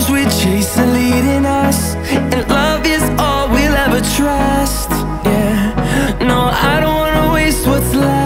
storms we chase are leading us And love is all we'll ever trust. Yeah, no, I don't wanna waste what's left.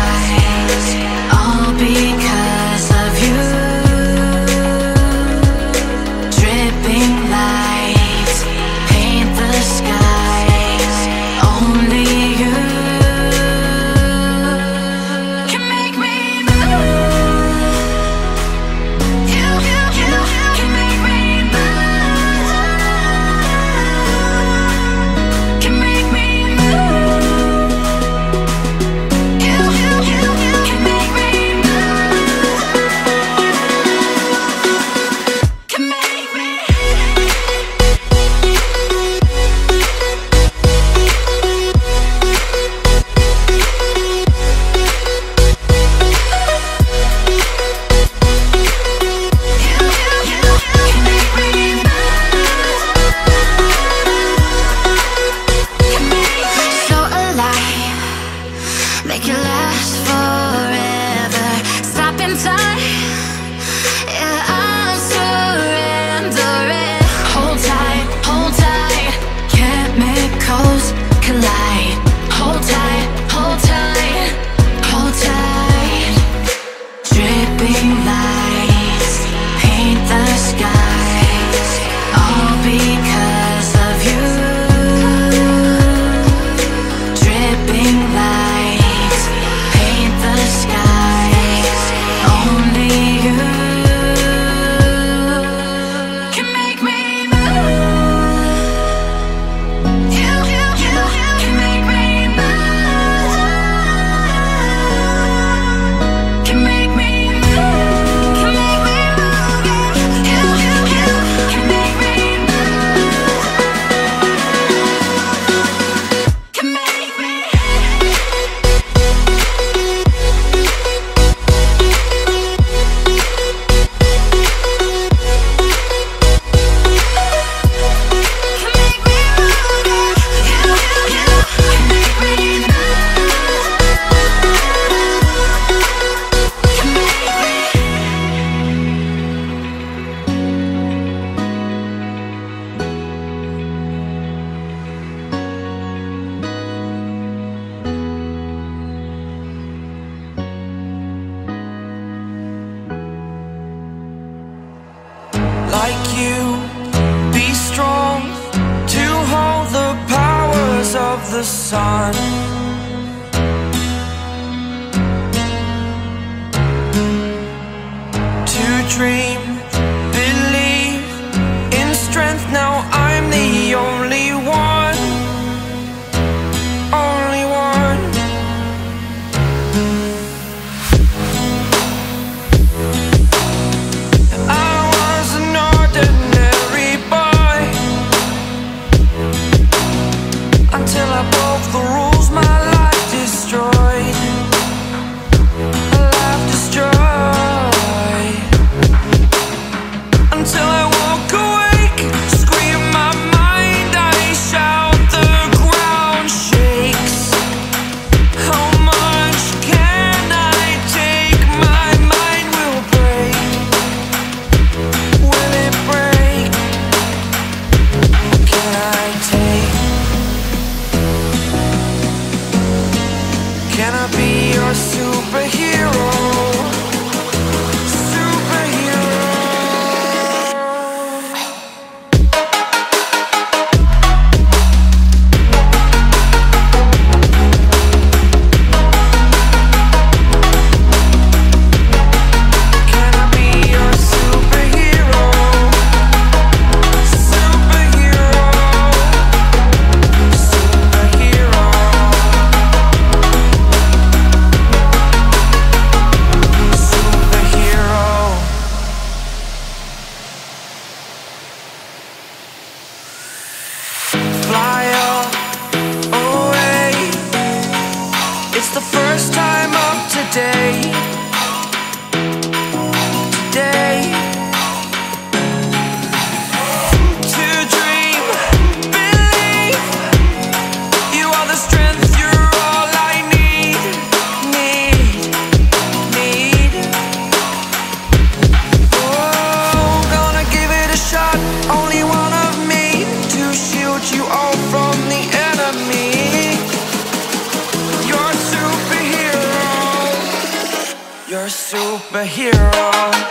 of the sun. To dream superhero.